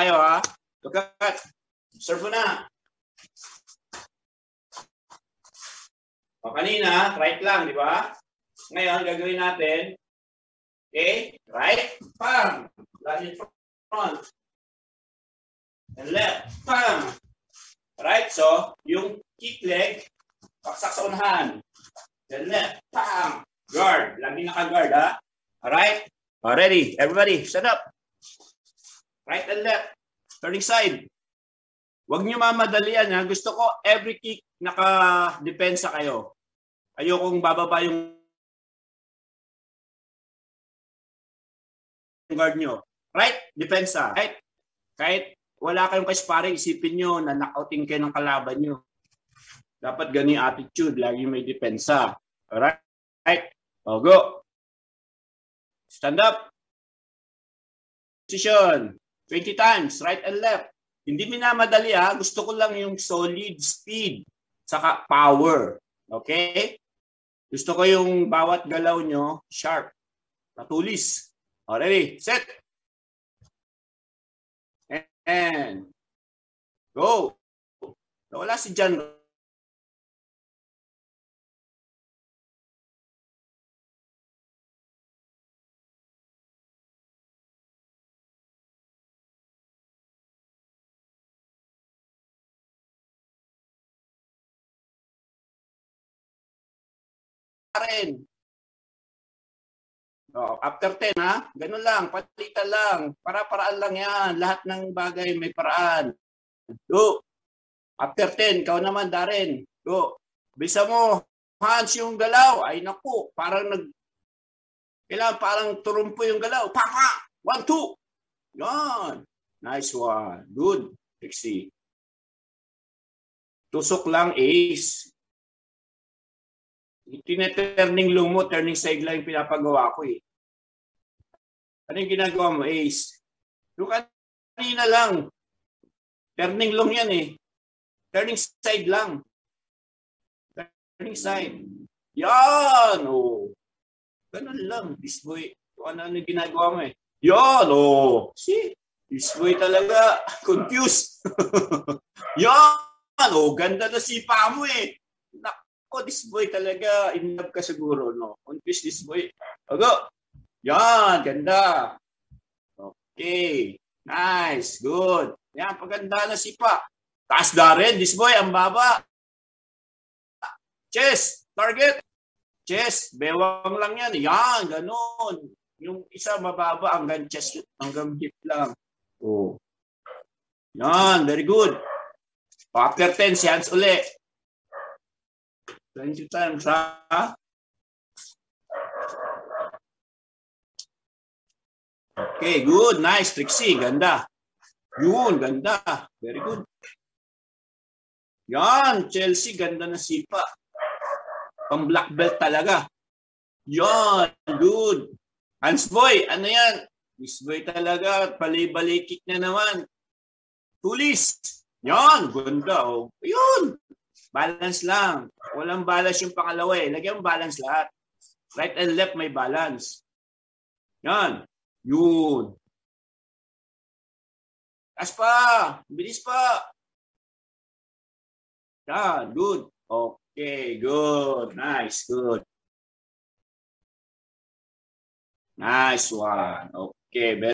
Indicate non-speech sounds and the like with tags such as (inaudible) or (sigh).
tayo ha. Look at. Serve mo na. O kanina, right lang, di ba? Ngayon, gagawin natin, okay, right, line in front, and left, pam. Right, so, yung kick leg, paksak sa unahan. Then left, pam, guard. Lagi naka-guard, ha? Alright? Ready? Everybody, stand up. Right and left. Turning side. Huwag niyo mamadalian ha. Gusto ko every kick naka-depensa kayo. Ayokong bababa yung guard nyo. Right? Depensa. Right? Kahit wala kayong kasparing, isipin nyo na knockouting kayo ng kalaban nyo. Dapat gani attitude. Lagi may depensa. Alright? Right? O, go. Stand up. Position. 20 times. Right and left. Hindi minamadali ha. Gusto ko lang yung solid speed. Saka power. Okay? Gusto ko yung bawat galaw nyo sharp. Matulis. Already. Set. And go. Wala si John rin. Oh, after 10 ha, ganun lang, palitan lang. Para-paraan lang yan. Lahat ng bagay may paraan. Go. After 10, ikaw naman, Darren. Go. Bisa mo, Hans yung galaw. Ay naku, parang nag... Kailangan parang turumpo yung galaw. Paka! One, two. Yan. Nice one. Good. Trixie. Tusok lang, ace tineturning long mo, turning side lang yung pinapagawa ko eh. Ano yung ginagawa mo, Ace? Yung kanina lang. Turning long yan eh. Turning side lang. Turning side. Yan! Oh. Ganun lang. This boy. Kung ano, ano ginagawa mo eh. Yan! Oh. See? This boy talaga. (laughs) Confused. (laughs) Yan! Oh, ganda na sipa mo eh oh, this boy talaga, in love ka siguro, no? Confuse this boy. Ogo. Yan, ganda. Okay. Nice. Good. Yan, paganda na sipa. Taas na rin. This boy, ang baba. Chest. Target. Chest. Bewang lang yan. Yan, ganun. Yung isa mababa hanggang chest, hanggang hip lang. Oh. Yan, very good. After 10, si Hans uli. 20 times, ha? Okay, good. Nice, Trixie. Ganda. Yun, ganda. Very good. Yan, Chelsea. Ganda na sipa. Pang black belt talaga. Yan, good. Hans Boy, ano yan? Miss Boy talaga. Palay-balay kick na naman. Tulis. Yan, ganda. Oh. Yun. Balance lang. Walang balance yung pangalawa eh. Lagyan mo balance lahat. Right and left may balance. Yan. Yun. As pa. Bilis pa. Yan. Good. Okay. Good. Nice. Good. Nice one. Okay.